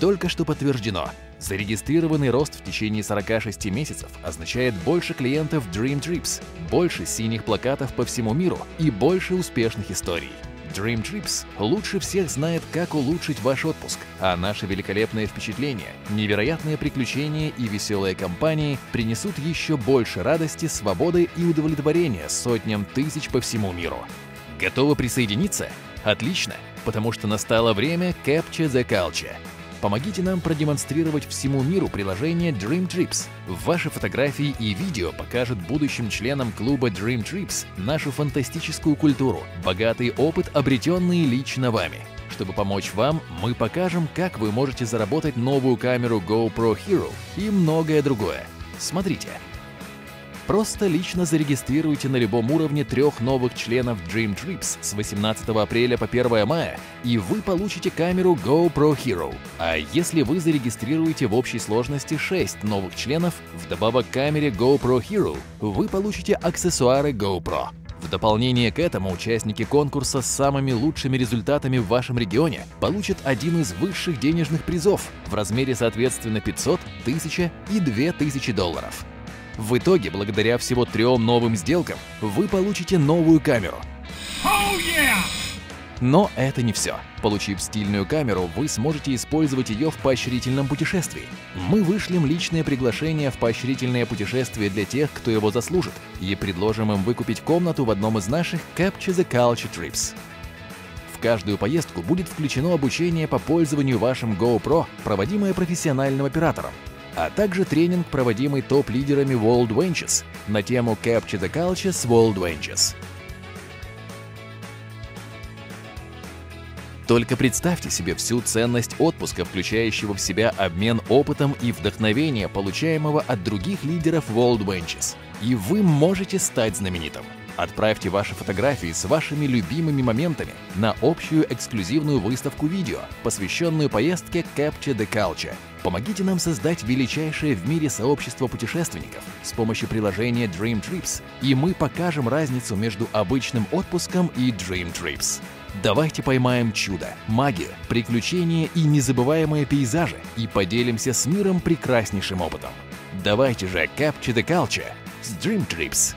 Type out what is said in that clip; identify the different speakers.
Speaker 1: Только что подтверждено. Зарегистрированный рост в течение 46 месяцев означает больше клиентов Dream Trips, больше синих плакатов по всему миру и больше успешных историй. Dream Trips лучше всех знает, как улучшить ваш отпуск, а наши великолепные впечатления, невероятные приключения и веселые компании принесут еще больше радости, свободы и удовлетворения сотням тысяч по всему миру. Готовы присоединиться? Отлично, потому что настало время Capture the Culture — Помогите нам продемонстрировать всему миру приложение Dream Trips. Ваши фотографии и видео покажут будущим членам клуба Dream Trips нашу фантастическую культуру, богатый опыт, обретенный лично вами. Чтобы помочь вам, мы покажем, как вы можете заработать новую камеру GoPro Hero и многое другое. Смотрите, Просто лично зарегистрируйте на любом уровне трех новых членов Dream Trips с 18 апреля по 1 мая, и вы получите камеру GoPro Hero. А если вы зарегистрируете в общей сложности 6 новых членов, вдобавок к камере GoPro Hero, вы получите аксессуары GoPro. В дополнение к этому участники конкурса с самыми лучшими результатами в вашем регионе получат один из высших денежных призов в размере соответственно 500, 1000 и 2000 долларов. В итоге, благодаря всего трем новым сделкам, вы получите новую камеру. Oh, yeah! Но это не все. Получив стильную камеру, вы сможете использовать ее в поощрительном путешествии. Мы вышлем личное приглашение в поощрительное путешествие для тех, кто его заслужит, и предложим им выкупить комнату в одном из наших Capture the Culture Trips. В каждую поездку будет включено обучение по пользованию вашим GoPro, проводимое профессиональным оператором, а также тренинг, проводимый топ-лидерами World Ventures на тему Capture the Culture с World Ventures. Только представьте себе всю ценность отпуска, включающего в себя обмен опытом и вдохновение, получаемого от других лидеров World Ventures. И вы можете стать знаменитым. Отправьте ваши фотографии с вашими любимыми моментами на общую эксклюзивную выставку видео, посвященную поездке Capture the Culture – Помогите нам создать величайшее в мире сообщество путешественников с помощью приложения Dream Trips, и мы покажем разницу между обычным отпуском и Dream Trips. Давайте поймаем чудо, магию, приключения и незабываемые пейзажи и поделимся с миром прекраснейшим опытом. Давайте же Capture the Culture с Dream Trips.